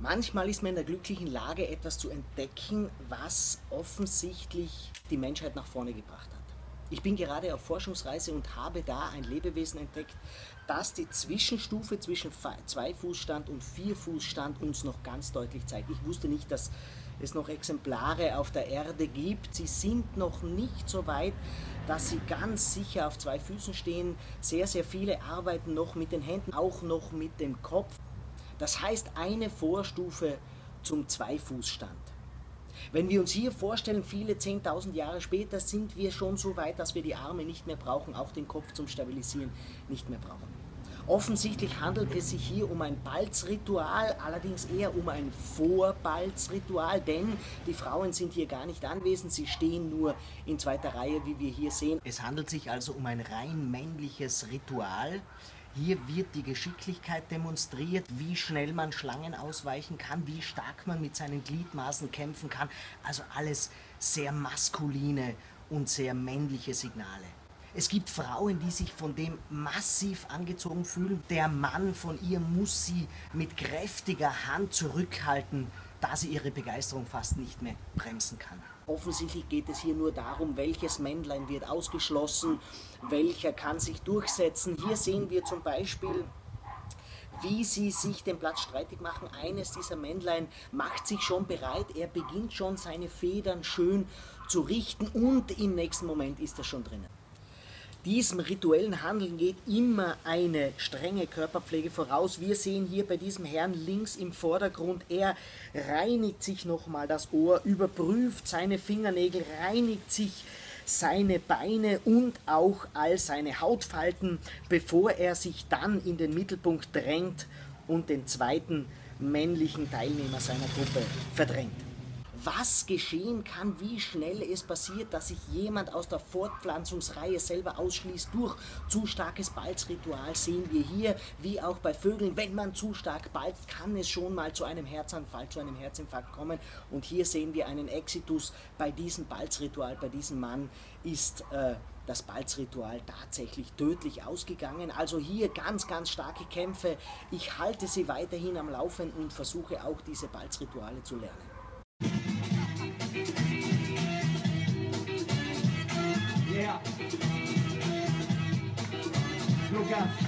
Manchmal ist man in der glücklichen Lage, etwas zu entdecken, was offensichtlich die Menschheit nach vorne gebracht hat. Ich bin gerade auf Forschungsreise und habe da ein Lebewesen entdeckt, das die Zwischenstufe zwischen Zweifußstand und Vierfußstand uns noch ganz deutlich zeigt. Ich wusste nicht, dass es noch Exemplare auf der Erde gibt. Sie sind noch nicht so weit, dass sie ganz sicher auf zwei Füßen stehen. Sehr, sehr viele arbeiten noch mit den Händen, auch noch mit dem Kopf. Das heißt eine Vorstufe zum Zweifußstand. Wenn wir uns hier vorstellen, viele 10.000 Jahre später sind wir schon so weit, dass wir die Arme nicht mehr brauchen, auch den Kopf zum Stabilisieren nicht mehr brauchen. Offensichtlich handelt es sich hier um ein Balzritual, allerdings eher um ein Vorbalzritual, denn die Frauen sind hier gar nicht anwesend, sie stehen nur in zweiter Reihe, wie wir hier sehen. Es handelt sich also um ein rein männliches Ritual. Hier wird die Geschicklichkeit demonstriert, wie schnell man Schlangen ausweichen kann, wie stark man mit seinen Gliedmaßen kämpfen kann. Also alles sehr maskuline und sehr männliche Signale. Es gibt Frauen, die sich von dem massiv angezogen fühlen. Der Mann von ihr muss sie mit kräftiger Hand zurückhalten, da sie ihre Begeisterung fast nicht mehr bremsen kann. Offensichtlich geht es hier nur darum, welches Männlein wird ausgeschlossen, welcher kann sich durchsetzen. Hier sehen wir zum Beispiel wie sie sich den Platz streitig machen. Eines dieser Männlein macht sich schon bereit, er beginnt schon seine Federn schön zu richten und im nächsten Moment ist er schon drinnen. Diesem rituellen Handeln geht immer eine strenge Körperpflege voraus. Wir sehen hier bei diesem Herrn links im Vordergrund, er reinigt sich nochmal das Ohr, überprüft seine Fingernägel, reinigt sich seine Beine und auch all seine Hautfalten, bevor er sich dann in den Mittelpunkt drängt und den zweiten männlichen Teilnehmer seiner Gruppe verdrängt was geschehen kann, wie schnell es passiert, dass sich jemand aus der Fortpflanzungsreihe selber ausschließt durch zu starkes Balzritual, sehen wir hier, wie auch bei Vögeln. Wenn man zu stark balzt, kann es schon mal zu einem Herzanfall, zu einem Herzinfarkt kommen. Und hier sehen wir einen Exitus bei diesem Balzritual, bei diesem Mann ist äh, das Balzritual tatsächlich tödlich ausgegangen. Also hier ganz, ganz starke Kämpfe. Ich halte sie weiterhin am Laufen und versuche auch diese Balzrituale zu lernen. Yeah. Lucas.